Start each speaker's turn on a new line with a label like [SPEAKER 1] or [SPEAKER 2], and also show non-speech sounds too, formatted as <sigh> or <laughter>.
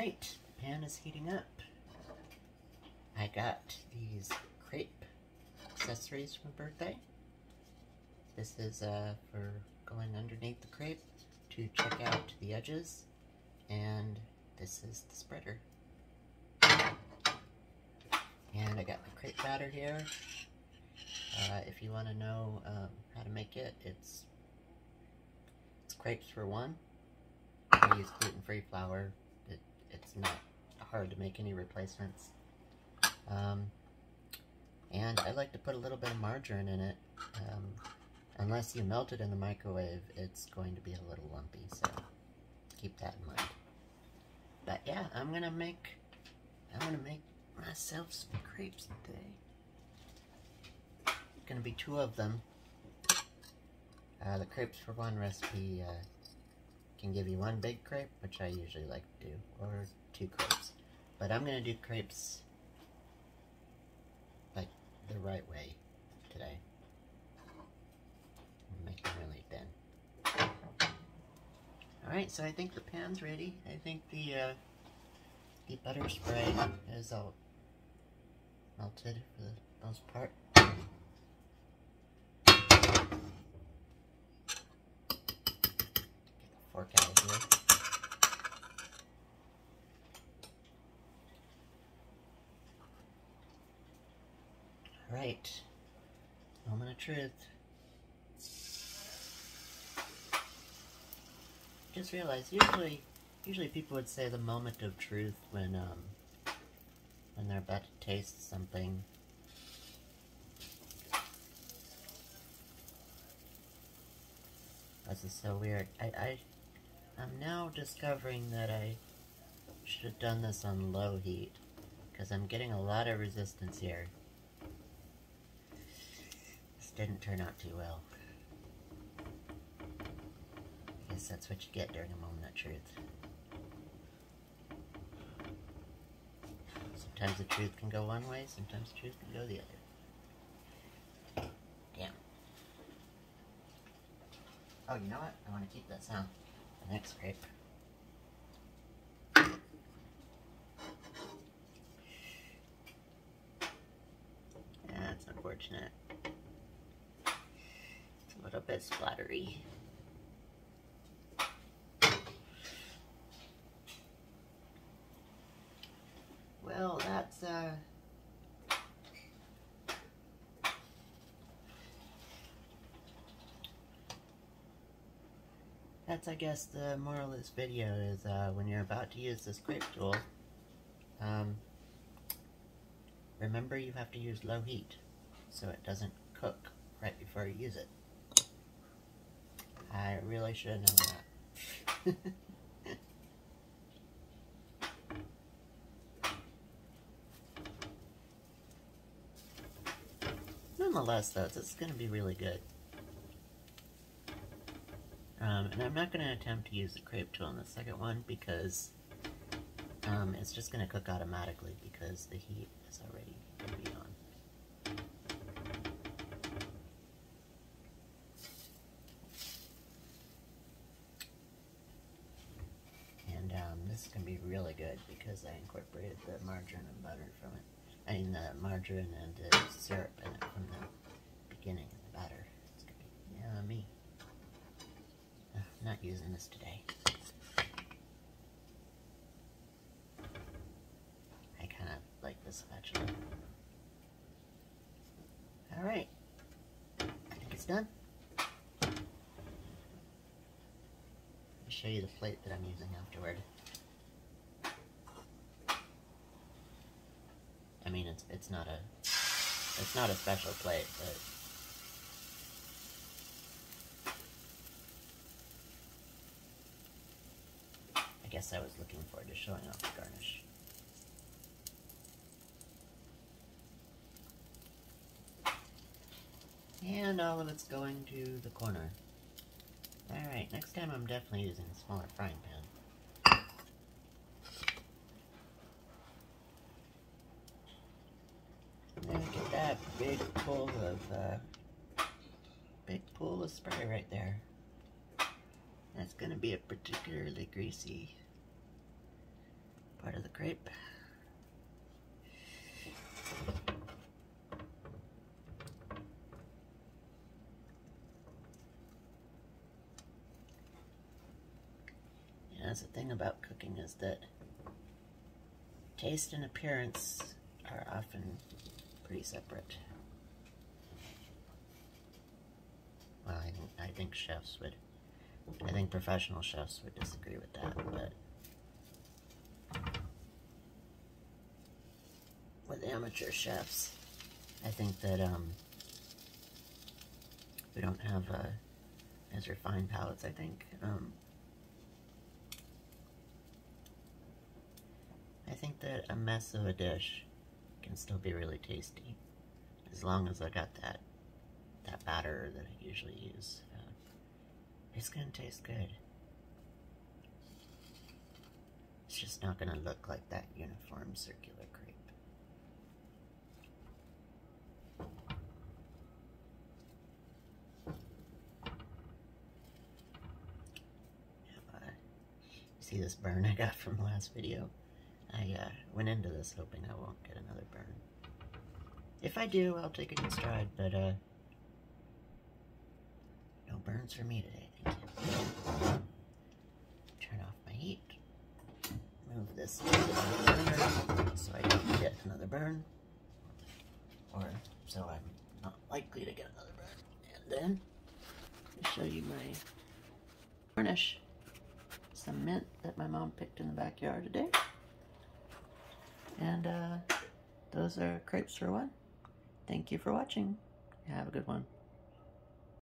[SPEAKER 1] Alright, the pan is heating up. I got these crepe accessories for my birthday. This is uh, for going underneath the crepe to check out the edges. And this is the spreader. And I got my crepe batter here. Uh, if you want to know um, how to make it, it's, it's crepes for one. I use gluten-free flour. It, it's not hard to make any replacements. Um, and I like to put a little bit of margarine in it. Um, unless you melt it in the microwave, it's going to be a little lumpy, so keep that in mind. But yeah, I'm gonna make, I'm gonna make myself some crepes today. Gonna be two of them. Uh, the crepes for one recipe uh, can give you one big crepe, which I usually like to do, or two crepes. But I'm gonna do crepes like the right way today. Make them really thin. Alright, so I think the pan's ready. I think the uh, the butter spray is all melted for the most part. Out of here. Alright, moment of truth. Just realized, usually, usually people would say the moment of truth when, um, when they're about to taste something. This is so weird. I, I I'm now discovering that I should have done this on low heat because I'm getting a lot of resistance here. This didn't turn out too well. I guess that's what you get during a moment of truth. Sometimes the truth can go one way, sometimes the truth can go the other. Damn. Oh, you know what? I want to keep that sound next great. That's unfortunate. It's a little bit splattery. Well, that's, uh, that's, I guess, the moral of this video is uh, when you're about to use this crepe tool, um, remember you have to use low heat so it doesn't cook right before you use it. I really should have known that. <laughs> Nonetheless, though, this is going to be really good. Um, and I'm not going to attempt to use the crepe tool on the second one because um, it's just going to cook automatically because the heat is already going to be on. And um, this is going to be really good because I incorporated the margarine and butter from it. I mean the margarine and the syrup in it from the beginning of the batter. It's going to be yummy not using this today. I kind of like this spatula. Alright. I think it's done. I'll show you the plate that I'm using afterward. I mean, it's it's not a it's not a special plate, but guess I was looking forward to showing off the garnish. And all of it's going to the corner. Alright, next time I'm definitely using a smaller frying pan. At that big pool of, uh, big pool of spray right there. That's going to be a particularly greasy part of the crepe. Yeah, that's the thing about cooking is that taste and appearance are often pretty separate. Well, I think, I think chefs would, I think professional chefs would disagree with that, but with amateur chefs, I think that um, we don't have uh, as refined palates, I think. Um, I think that a mess of a dish can still be really tasty as long as I got that that batter that I usually use. Uh, it's gonna taste good. It's just not gonna look like that uniform circular crepe. Uh, see this burn I got from the last video? I uh, went into this hoping I won't get another burn. If I do, I'll take it in stride, but uh, no burns for me today, thank you. Turn off my heat. Move this so I don't get another burn. Or so I'm not likely to get another burn. And then, to show you my garnish. Some mint that my mom picked in the backyard today. And uh, those are crepes for one. Thank you for watching. Have a good one.